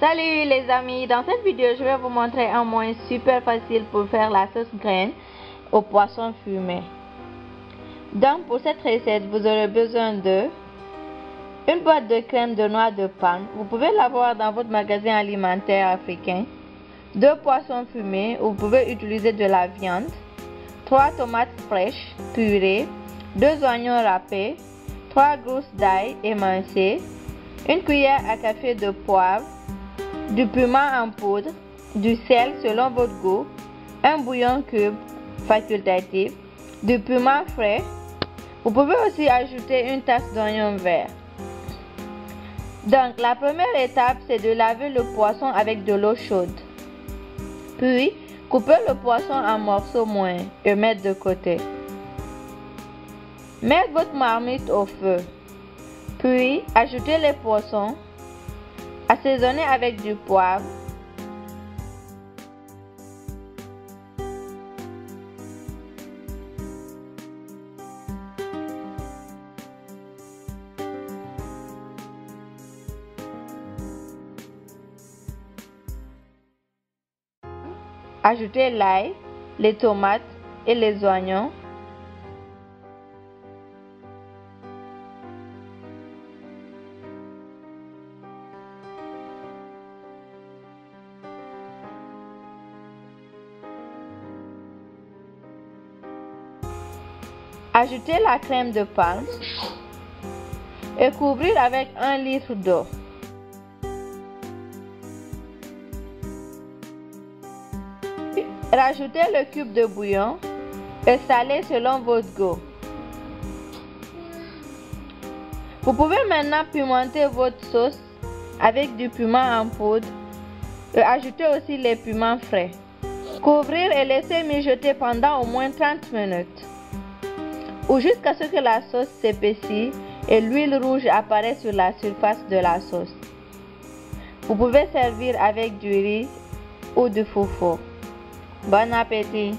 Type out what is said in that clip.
Salut les amis, dans cette vidéo je vais vous montrer un moyen super facile pour faire la sauce graine au poisson fumé. Donc pour cette recette vous aurez besoin de une boîte de crème de noix de palme, vous pouvez l'avoir dans votre magasin alimentaire africain, deux poissons fumés, vous pouvez utiliser de la viande, trois tomates fraîches purées, deux oignons râpés, trois gousses d'ail émincées, une cuillère à café de poivre, du piment en poudre, du sel selon votre goût, un bouillon cube facultatif, du piment frais. Vous pouvez aussi ajouter une tasse d'oignon vert. Donc la première étape c'est de laver le poisson avec de l'eau chaude. Puis coupez le poisson en morceaux moins et mettre de côté. Mettez votre marmite au feu. Puis ajoutez les poissons Assaisonnez avec du poivre. Ajoutez l'ail, les tomates et les oignons. Ajoutez la crème de palme et couvrir avec un litre d'eau. Rajoutez le cube de bouillon et salez selon votre goût. Vous pouvez maintenant pimenter votre sauce avec du piment en poudre et ajouter aussi les piments frais. Couvrir et laisser mijoter pendant au moins 30 minutes ou jusqu'à ce que la sauce s'épaissit et l'huile rouge apparaît sur la surface de la sauce. Vous pouvez servir avec du riz ou du foufou. Bon appétit